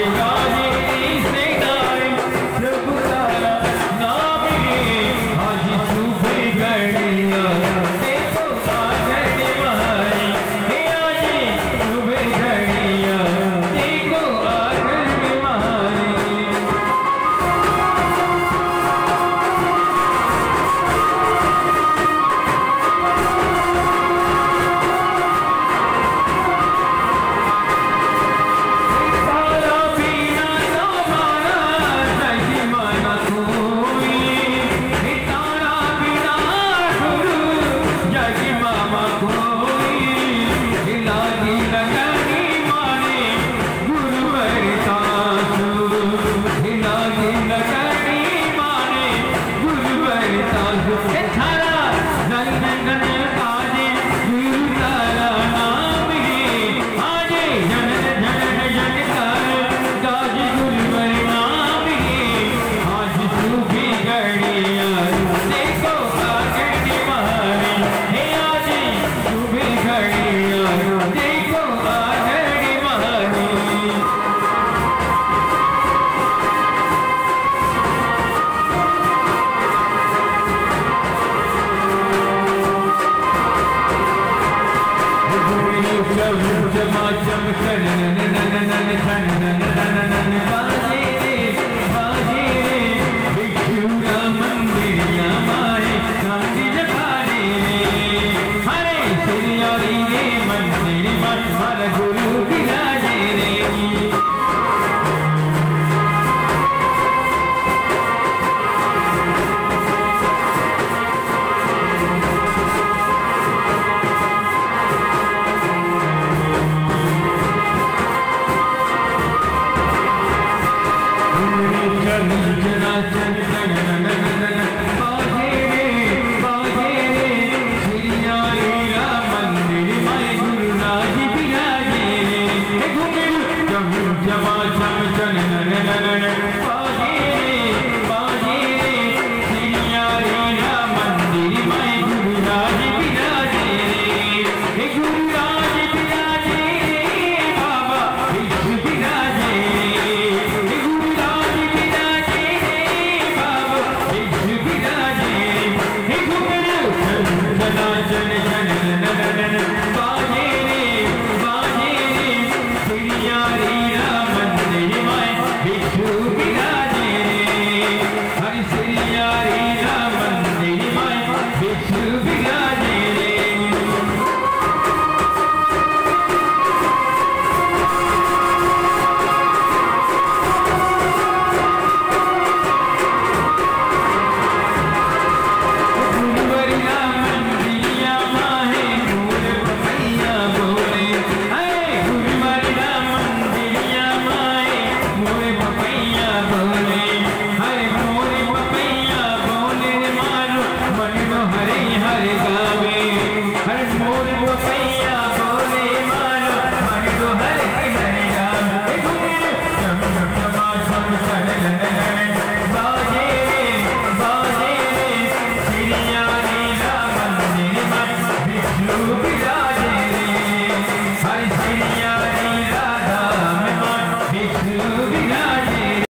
얘기가 Yeah, yeah, yeah, yeah, yeah, yeah, yeah, yeah, yeah, yeah, yeah, yeah, yeah, गा